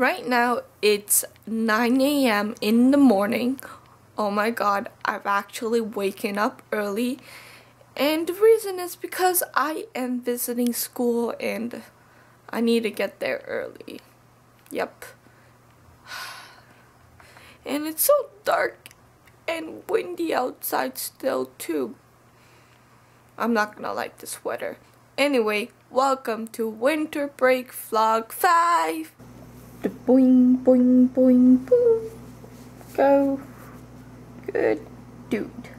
Right now it's 9 a.m. in the morning. Oh my god, I've actually waken up early. And the reason is because I am visiting school and I need to get there early. Yep. And it's so dark and windy outside still too. I'm not gonna like this weather. Anyway, welcome to Winter Break Vlog 5. The boing boing boing boom. Go. Good dude.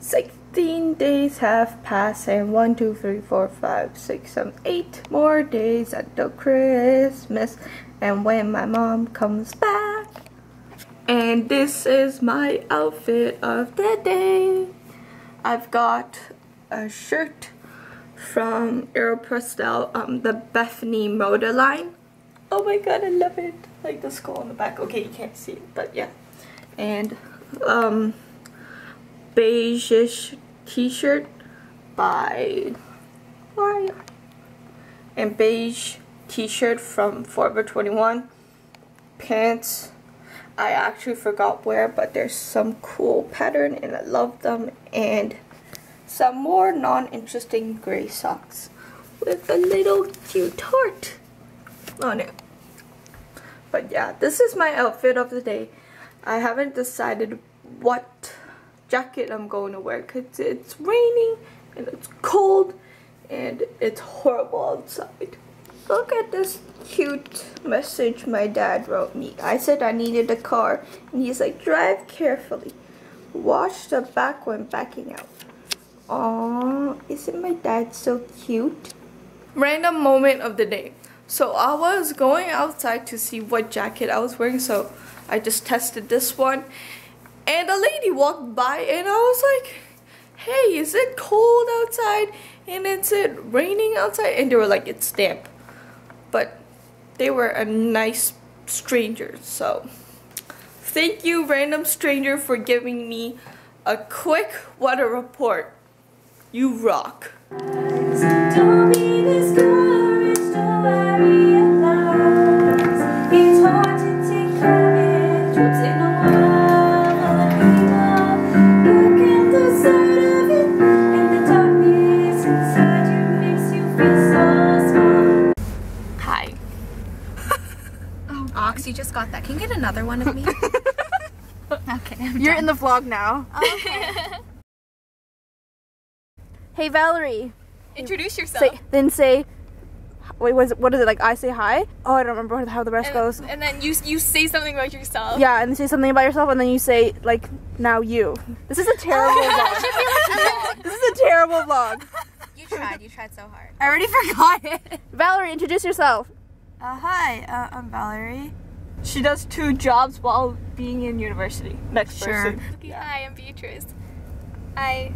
16 days have passed and 1, 2, 3, 4, 5, 6, 7, 8 more days until Christmas. And when my mom comes back. And this is my outfit of the day. I've got a shirt from Aeropostale, um, the Bethany Mota line. Oh my god, I love it. Like the skull on the back. Okay, you can't see it, but yeah. And um, beige t-shirt by why and beige t-shirt from Forever 21 pants I actually forgot where but there's some cool pattern and I love them and some more non-interesting gray socks with a little cute heart on it but yeah this is my outfit of the day I haven't decided what jacket I'm going to wear because it's raining and it's cold and it's horrible outside. Look at this cute message my dad wrote me. I said I needed a car and he's like, drive carefully. Watch the back when backing out. Aww, isn't my dad so cute? Random moment of the day. So I was going outside to see what jacket I was wearing so I just tested this one and a lady walked by and I was like, hey, is it cold outside? And is it said raining outside and they were like, it's damp. But they were a nice stranger, so thank you random stranger for giving me a quick weather report. You rock. You just got that. Can you get another one of me? okay. I'm You're done. in the vlog now. Okay. hey Valerie. Introduce yourself. Say, then say wait what is, it, what is it like I say hi? Oh I don't remember how the rest and, goes. And then you you say something about yourself. Yeah, and then say something about yourself and then you say like now you. This is a terrible vlog. this is a terrible vlog. You tried, you tried so hard. I already forgot it. Valerie, introduce yourself. Uh, hi, uh, I'm Valerie. She does two jobs while being in university. Next sure. person. Hi, I'm Beatrice. I.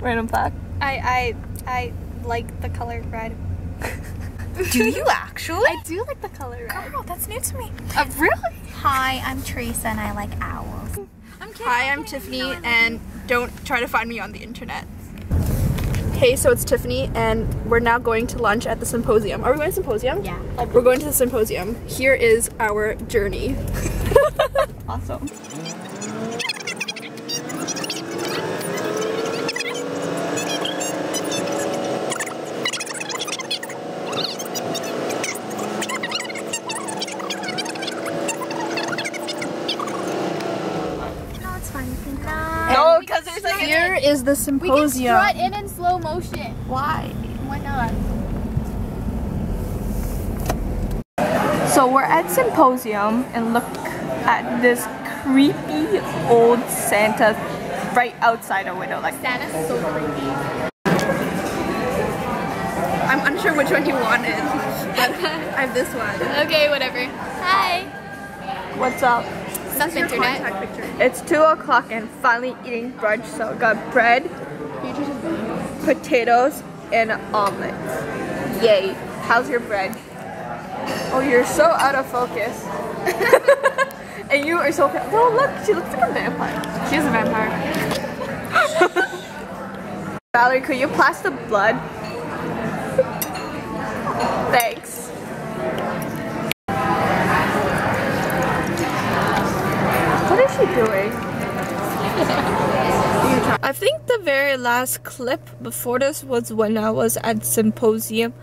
Random fact. I I I like the color red. do you actually? I do like the color red. Oh, that's new to me. Uh, really? Hi, I'm Teresa and I like owls. I'm Hi, I'm Tiffany and don't try to find me on the internet. Hey, so it's Tiffany, and we're now going to lunch at the symposium. Are we going to symposium? Yeah. We're going to the symposium. Here is our journey. awesome. Here is the symposium. We can strut in in slow motion. Why? Why not? So we're at symposium and look at this creepy old Santa right outside our window. Like Santa's so creepy. I'm unsure which one you wanted, but I have this one. Okay, whatever. Hi. What's up? Sup internet. It's 2 o'clock and finally eating brunch. So got bread, potatoes, and omelets. Yay. How's your bread? Oh, you're so out of focus. and you are so... Well, look, she looks like a vampire. She is a vampire. Valerie, could you pass the blood? Thanks. my last clip before this was when I was at Symposium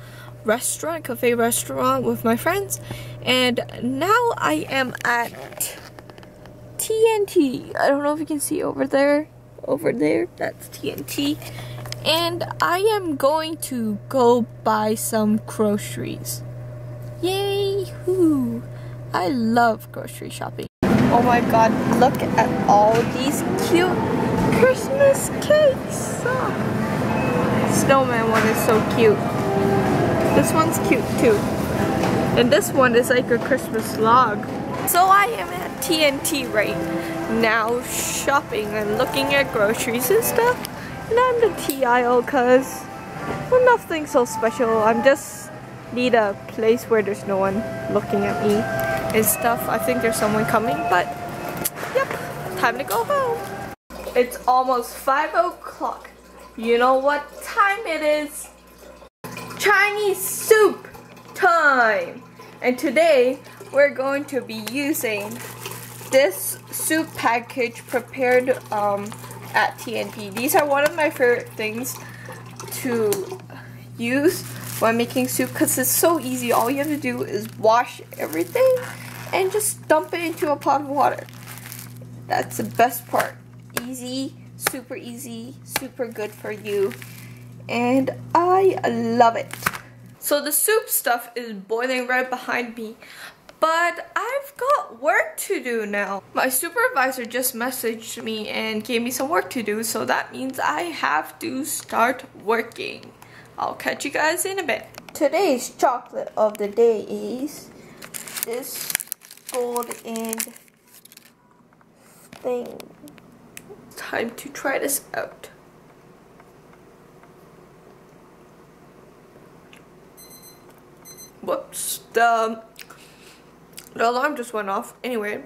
restaurant, cafe restaurant with my friends. And now I am at T&T. I don't know if you can see over there. Over there, that's T&T. And I am going to go buy some groceries. Yay! Hoo! I love grocery shopping. Oh my god, look at all these cute Christmas cakes. Snowman one is so cute. This one's cute too. And this one is like a Christmas log. So I am at T&T right now shopping and looking at groceries and stuff. And I'm the tea aisle cause well, nothing so special. I'm just need a place where there's no one looking at me and stuff. I think there's someone coming, but yep, time to go home. It's almost 5 o'clock. You know what time it is? Chinese soup time! And today, we're going to be using this soup package prepared um, at T&T. These are one of my favorite things to use when making soup because it's so easy. All you have to do is wash everything and just dump it into a pot of water. That's the best part. Easy, super easy, super good for you. And I love it. So the soup stuff is boiling right behind me. But I've got work to do now. My supervisor just messaged me and gave me some work to do, so that means I have to start working. I'll catch you guys in a bit. Today's chocolate of the day is this gold and thing. Time to try this out. Whoops, the the alarm just went off. Anyway,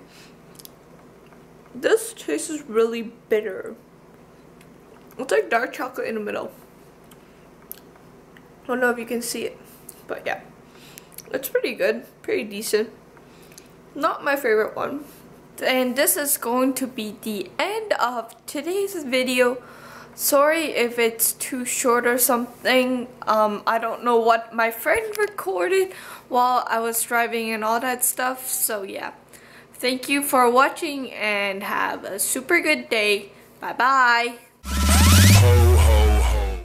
this tastes really bitter. It's like dark chocolate in the middle. I don't know if you can see it, but yeah. It's pretty good, pretty decent. Not my favorite one. And this is going to be the end of today's video. Sorry if it's too short or something. Um, I don't know what my friend recorded while I was driving and all that stuff. So yeah. Thank you for watching and have a super good day. Bye bye.